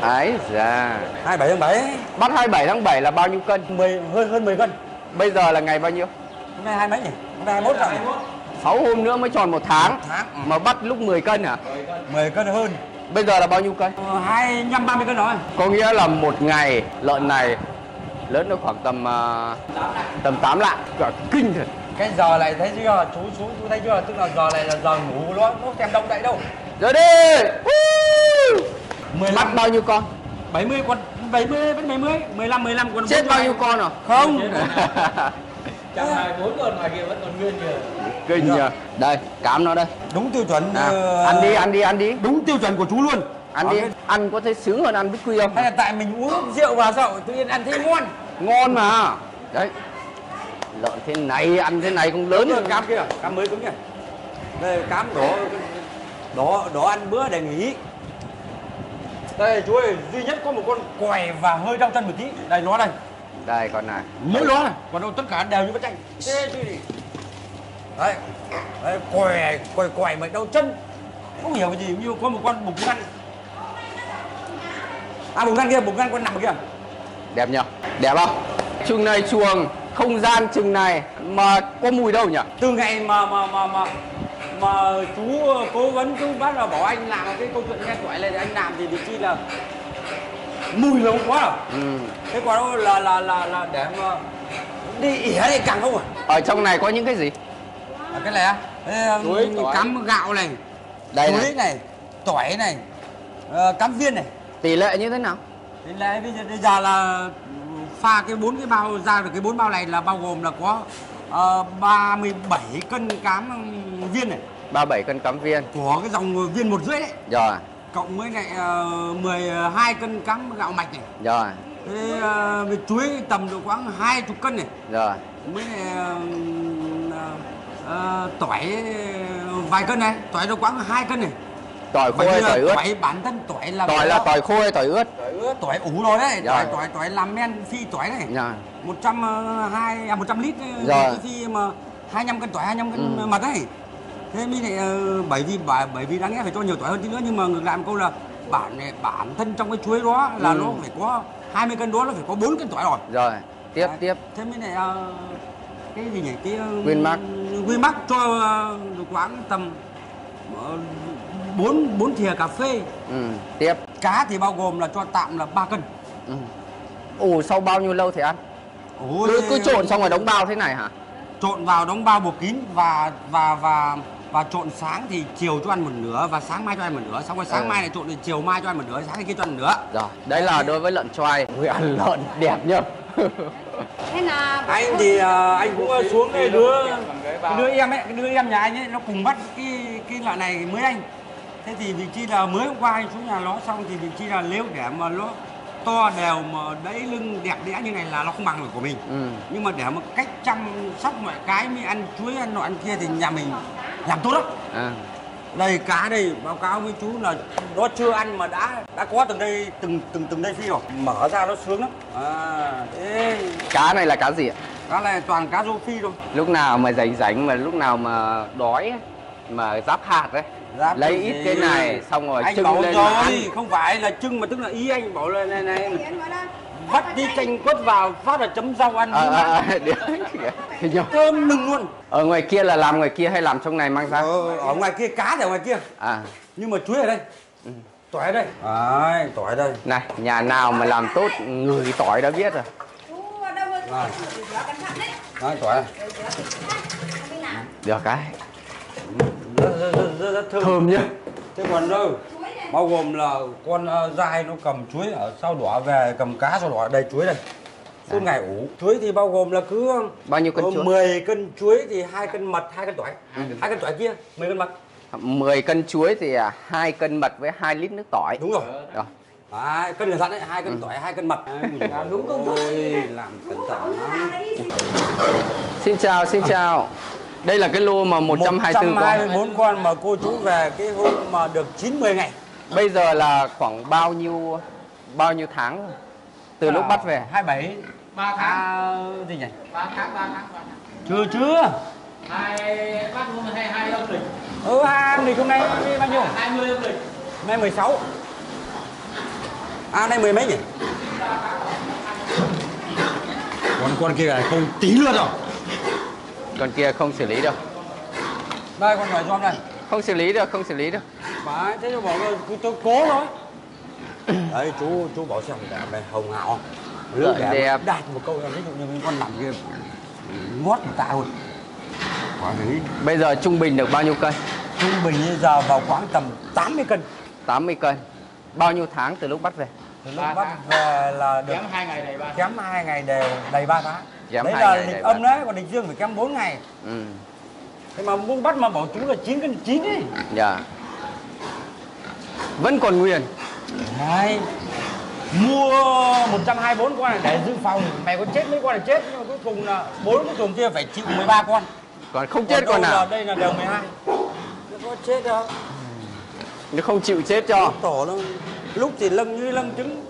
ấy ra 27 tháng 7 bắt 27 tháng 7 là bao nhiêu cân? 10 hơn hơn 10 cân. Bây giờ là ngày bao nhiêu? Hôm nay hai mấy nhỉ? Hôm nay 21 rồi. 6 hôm nữa mới tròn một tháng. Một tháng, ừ. mà bắt lúc 10 cân hả 10 cân. Hơn. Bây giờ là bao nhiêu cân? Nhăm ba mươi cân rồi. Có nghĩa là một ngày lợn này lớn được khoảng tầm uh, tầm 8 lạng. Cả kinh thật. Cái giờ này thấy chưa? Chú chú chú thấy chưa? Tức là giờ này là giờ ngủ nó nó thèm đông đậy đâu. Rồi đi! Woo! 15 bắt bao nhiêu con? 70 con 70 vẫn 70 15 15 con chết bao nhiêu con rồi không. Chẳng hai bốn con ngoài kia vẫn còn nguyên kìa. kinh nhờ. Đây cám nó đây. Đúng tiêu chuẩn à, ờ, ăn đi ăn đi ăn đi. đúng tiêu chuẩn của chú luôn. Ăn đi. Cái- ăn có thấy sướng hơn ăn bích quy không? Hay là tại mình uống rượu vào sao tự nhiên ăn thấy ngon. Ngon mà. Đấy. Lợn thế này ăn thế này cũng lớn hơn hơn cám kia. Cám mới cứng kìa. Đây cám đỏ đỏ đỏ ăn bữa để nghỉ đây chú ơi duy nhất có một con quài và hơi đau chân một tí. Đây nó đây đây con này. Mỗi nó này. Còn đâu tất cả đều như bức tranh thế chứ gì đấy. Đấy quài quài quài mà đau chân. Không hiểu cái gì như có một con bụng ngăn. À bụng ngăn kia bụng ngăn con nằm kia. Đẹp nhở? Đẹp không? Chừng này chuồng không gian chừng này mà có mùi đâu nhỉ từ ngày mà mà mà mà mà chú cố vấn chú bác là bảo anh làm cái câu chuyện nghe tuổi này thì anh làm thì vị chi là mùi lâu quá rồi ừ. thế quả đó là là là là để mà đi ỉa thì càng không à? Ở trong này có những cái gì? À, cái này á? Chuối, tỏi. cắm gạo này đây chuối này. này tỏi này ờ, cắm viên này. Tỷ lệ như thế nào? Thế là bây giờ, bây giờ là pha cái bốn cái bao ra được cái bốn bao này là bao gồm là có uh, 37 cân cám viên này. 37 cân cắm viên. Của cái dòng viên một rưỡi đấy. Rồi cộng với lại uh, 12 cân cám gạo mạch này. Rồi thế uh, với chuối tầm độ khoảng 20 cân này. Rồi mới lại uh, uh, tỏi vài cân này. Tỏi độ khoảng 2 cân này tỏi khô hay tỏi ướt tỏi bản thân tỏi là tỏi là tỏi khô hay tỏi ướt tỏi ướt tỏi ủ rồi đấy Rồi. tỏi tỏi tỏi làm men phi tỏi này rồi 102 à 100 lít Rồi. cái phi mà 25 cân tỏi 25 cân Ừ. mật đấy thế mới lại ờ, bởi vì bởi, bởi vì đáng lẽ phải cho nhiều tỏi hơn tí nữa nhưng mà ngược lại một câu là bản này bản thân trong cái chuối đó là Ừ. nó phải có 20 cân đó nó phải có 4 cân tỏi rồi rồi tiếp Đấy. tiếp thế mới lại ờ, cái gì nhỉ cái uh, Winmark. Winmark cho ờ, được khoảng tầm ờ, bốn bốn thìa cà phê. Ừ. tiếp. Cá thì bao gồm là cho tạm là 3 cân. Ừ. ủ sau bao nhiêu lâu thì ăn? Ôi, cứ, cứ trộn xong rồi đóng bao thế này hả? trộn vào đóng bao bột kín và và và và trộn sáng thì chiều cho ăn một nửa và sáng mai cho ăn một nửa. Xong rồi sáng Ừ. mai lại trộn thì chiều mai cho ăn một nửa sáng kia cho ăn một nửa. Rồi đấy là đối với lợn choai. Ui, ăn lợn đẹp nhá. Thế là anh thì ờ, anh cũng xuống cái đứa cái đứa em ấy cái đứa em nhà anh ấy nó cùng bắt cái cái loại này mới anh thế thì vị trí là mới hôm qua anh xuống nhà nó xong thì vị trí là nếu để mà nó to đều mà đẫy lưng đẹp đẽ như này là nó không bằng được của mình. Ừ. nhưng mà để mà cách chăm sóc mọi cái mới ăn chuối ăn nọ ăn kia thì nhà mình làm tốt lắm. À. đây cá đây báo cáo với chú là nó chưa ăn mà đã đã có từng đây từng từng từng đây phi rồi. Mở ra nó sướng lắm. À thế. Cá này là cá gì ạ? Cá này toàn cá rô phi thôi. Lúc nào mà rảnh rảnh mà lúc nào mà đói ấy, mà giáp hạt đấy Giáp lấy ít gì? cái này xong rồi anh trưng lên mà ăn. rồi không phải là trưng mà tức là ý anh bảo là này này. Vắt đi chanh quất vào phát là chấm rau ăn à, à, à, cơm nừng luôn. Ở ngoài kia là làm ngoài kia hay làm trong này mang ra? Ờ, ở ngoài kia cá thì ở ngoài kia. À. Nhưng mà chuối ở đây. Ừ. tỏi ở đây. Đấy tỏi ở đây. Này nhà nào mà làm tốt người tỏi đã biết rồi. Ở rồi? Rồi. Thận đấy. đấy tỏi. Được cái rất, rất, thơm. thơm nhá. Thế còn đâu? Bao gồm là con uh, dai nó cầm chuối ở sau đỏ về cầm cá sau đỏ đây chuối đây suốt ngày ủ. Chuối thì bao gồm là cứ bao nhiêu cân chuối? 10 cân chuối thì hai cân mật hai cân tỏi. Hai cân tỏi kia 10 cân mật. 10 cân chuối thì à, hai cân mật với 2 lít nước tỏi. Đúng rồi. Rồi. Đấy, cân cẩn thận đấy hai cân tỏi hai cân mật. Làm đúng công thức làm cẩn thận lắm xin chào xin chào đây là cái lô mà 124 con 124 con mà cô chú về cái hôm mà được 90 ngày. Bây giờ là khoảng bao nhiêu bao nhiêu tháng? Rồi từ lúc bắt về. 27 Ba tháng, à, gì nhỉ? Ba tháng, ba tháng, ba tháng. chưa chưa. Hai bắt hôm hai hai âm lịch, ừ hai âm lịch hôm nay bao nhiêu? Hai mươi âm lịch. hôm nay 16 à nay mười mấy nhỉ? Con con kia là không tí luôn rồi Con kia không xử lý đâu. đây con phải giom đây Không xử lý được, không xử lý được. Đấy, thế tôi bảo là cứ tôi cố thôi đấy chú chú bảo xem đẹp này hồng hào lưỡi Lợi đẹp, đẹp. đạt một câu là ví dụ như cái con nằm kia ngót người ta luôn quả đấy Bây giờ trung bình được bao nhiêu cân? trung bình bây giờ vào khoảng tầm 80 cân 80 cân. Bao nhiêu tháng từ lúc bắt về? Từ lúc Ba bắt về là được kém hai ngày đầy ba kém hai ngày đều đầy 3 tháng Kém đấy là lịch âm ba đấy còn lịch dương phải kém 4 ngày Ừ. thế mà muốn bắt mà bảo chú là 9 cân 9 ấy Dạ. Vẫn còn nguyên. Đấy. Mua 124 con này để dự phòng Mày có chết mấy con này chết Nhưng mà cuối cùng là bốn cái chuồng kia phải chịu 13 con Còn không chết Còn con nào. Đây là đều 12 Nó có chết đâu Nó không chịu chết cho. Tổ nó Lúc thì lâng như lâng trứng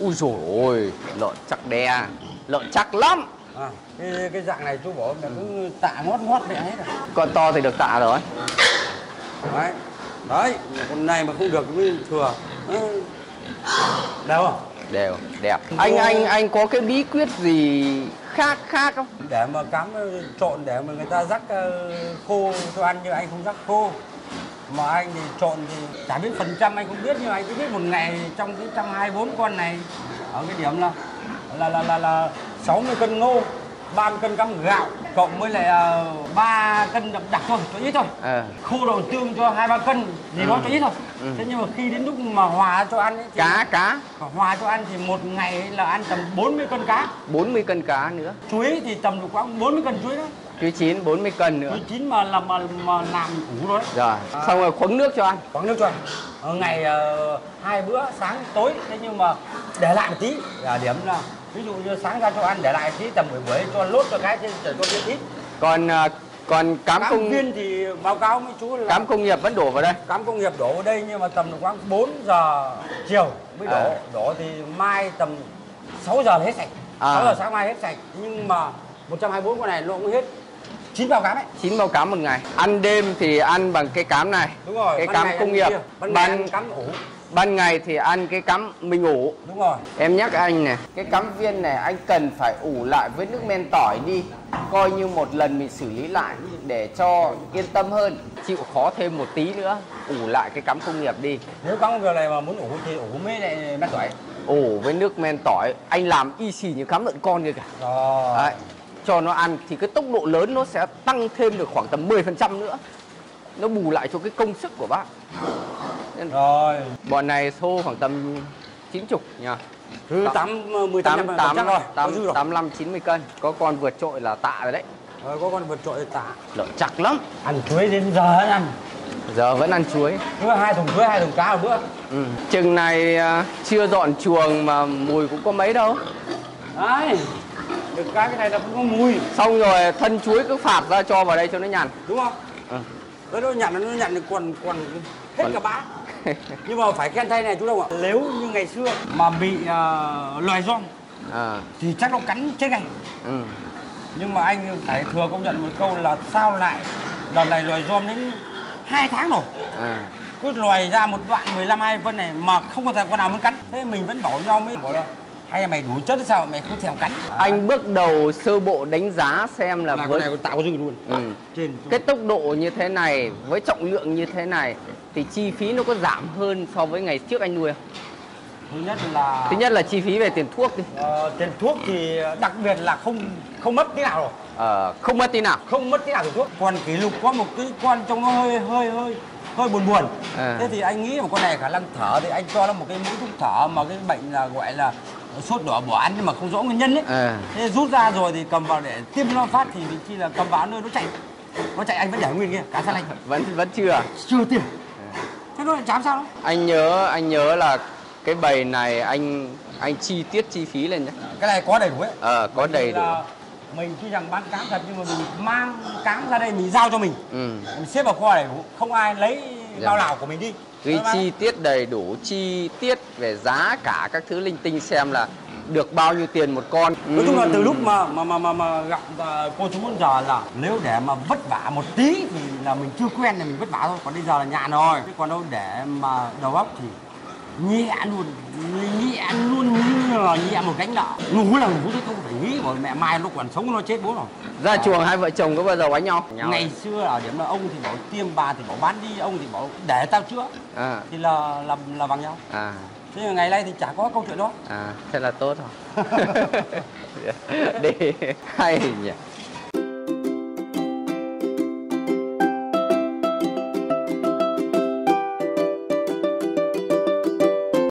Ui dồi ôi, lợn chắc đe. Lợn chắc lắm. à, cái, cái dạng này chú bảo là cứ tạ ngót ngót vậy hết rồi Con to thì được tạ rồi. Đấy Đấy Con này mà không được mới thừa. Đâu không? Đều, đẹp. Anh anh anh có cái bí quyết gì khác khác không? để mà cám trộn để mà người ta rắc ờ, khô cho ăn như anh không rắc khô mà anh thì trộn thì chả biết phần trăm anh không biết nhưng mà anh cứ biết một ngày trong cái trăm hai bốn con này ở cái điểm là là là là, là 60 cân ngô 30 cân cắm gạo cộng với lại ba cân đậm đặc thôi cho ít thôi Ờ. khô đầu tương cho hai ba cân gì đó Ừ. cho ít thôi Ừ. thế nhưng mà khi đến lúc mà hòa cho ăn ấy, thì Cá cá, hòa cho ăn thì một ngày là ăn tầm 40 cân cá 40 cân cá nữa. chuối thì tầm được khoảng 40 cân chuối đó Chuối chín 40 cân nữa. Chuối chín mà làm mà, mà làm củ rồi đấy Rồi, xong rồi khuấy nước cho ăn. khoáng nước cho ăn. Ờ, ngày ờ, hai bữa sáng tối thế nhưng mà để lại một tí là điểm là ví dụ như sáng ra cho ăn để lại tí tầm buổi buổi cho lốt cho cái thế để cho viên ít Còn à, còn cám cám công viên thì báo cáo với chú là cám công nghiệp vẫn đổ vào đây. cám công nghiệp đổ ở đây nhưng mà tầm khoảng 4 giờ chiều mới đổ À. đổ thì mai tầm 6 giờ là hết sạch À. 6 giờ sáng mai hết sạch nhưng mà 124 con này nó cũng hết chín bao cám ấy. Chín bao cám một ngày. Ăn đêm thì ăn bằng cái cám này. đúng rồi Cái cám công nghiệp. ban ngày Ban cám ủ ban ngày thì ăn cái cám mình ủ. đúng rồi. Em nhắc anh này, cái cám viên này anh cần phải ủ lại với nước men tỏi đi Coi như một lần mình xử lý lại để cho yên tâm hơn. Chịu khó thêm một tí nữa, ủ lại cái cám công nghiệp đi. Nếu cám công nghiệp này mà muốn ủ thì ủ mấy lại mét tuổi Ủ với nước men tỏi, anh làm y xì như cám lợn con kia cả rồi. Đấy, cho nó ăn thì cái tốc độ lớn nó sẽ tăng thêm được khoảng tầm 10% nữa. Nó bù lại cho cái công sức của bác. Nên rồi. Bọn này xô khoảng tầm 90 nha thứ tám mười tám 8, trăm 8, rồi. 8, rồi 85, 90 cân. Có con vượt trội là tạ rồi đấy. Rồi, có con vượt trội tạ. Lợn chắc lắm. Ăn chuối đến giờ ăn. Giờ vẫn ăn chuối. Cứ hai thùng chuối hai thùng cá một bữa. Ừ. Chừng này à, chưa dọn chuồng mà mùi cũng có mấy đâu. Đấy được cái cái này là cũng có mùi. Xong rồi thân chuối cứ phạt ra cho vào đây cho nó nhằn đúng không? Ừ. Đấy, nó nhận nó được quần quần hết cả bã. Nhưng mà phải khen thay này chú đâu ạ. Nếu như ngày xưa mà bị uh, loài rong à, thì chắc nó cắn chết ngay. Ừ. nhưng mà anh phải thừa công nhận một câu là sao lại lần này loài rom đến hai tháng rồi? À. cứ loài ra một đoạn 15 hai phân này mà không có thể con nào muốn cắn. Thế mình vẫn bảo nhau mới bảo là hay là mày đủ chất hay sao? Mày không thèm cắn. Anh bước đầu sơ bộ đánh giá xem là là với này tạo dư luôn. Ừ. trên cái tốc độ như thế này với trọng lượng như thế này thì chi phí nó có giảm hơn so với ngày trước anh nuôi không? thứ nhất là Thứ nhất là chi phí về tiền thuốc đi. Ờ, tiền thuốc thì đặc biệt là không không mất tí nào rồi. Ờ, không mất tí nào? Không mất tí nào tiền thuốc. Còn kỷ lục có một cái con trông nó hơi hơi hơi hơi buồn buồn. À. thế thì anh nghĩ là con này khả năng thở thì anh cho nó một cái mũi thuốc thở mà cái bệnh là gọi là sốt đỏ bỏ ăn nhưng mà không rõ nguyên nhân ấy. À. thế rút ra rồi thì cầm vào để tiêm nó phát thì chi là cầm vào nơi nó chạy. Nó chạy anh vẫn để nguyên kia cá xa lanh vẫn vẫn chưa chưa tiêm. Thế nó lại chám sao đó? Anh nhớ anh nhớ là cái bầy này anh anh chi tiết chi phí lên nhé cái này có đầy đủ ấy. Ờ có đầy đủ. mình tuy rằng bán cám thật nhưng mà mình mang cám ra đây mình giao cho mình. Ừ. mình xếp vào kho đầy đủ không ai lấy Dạ. bao nào của mình đi ghi Nó bán- chi tiết đầy đủ chi tiết về giá cả các thứ linh tinh xem là được bao nhiêu tiền một con. Nói chung là từ lúc mà mà mà mà, mà gặp à, cô chú muốn giờ là nếu để mà vất vả một tí thì là mình chưa quen thì mình vất vả thôi còn bây giờ là nhàn rồi. Chứ còn đâu để mà đầu óc thì nhẹ luôn. Nhẹ luôn như là nhẹ một gánh nợ ngủ là ngủ chứ không phải nghĩ bởi mẹ mai nó còn sống nó chết bố rồi. Ra chuồng hai vợ chồng có bao giờ đánh nhau? ngày xưa ở điểm là ông thì bảo tiêm bà thì bảo bán đi ông thì bảo để tao chữa. À, thì là là là bằng nhau. À, thế nhưng ngày nay thì chả có câu chuyện đó. À, thế là tốt rồi. Đi, hay nhỉ.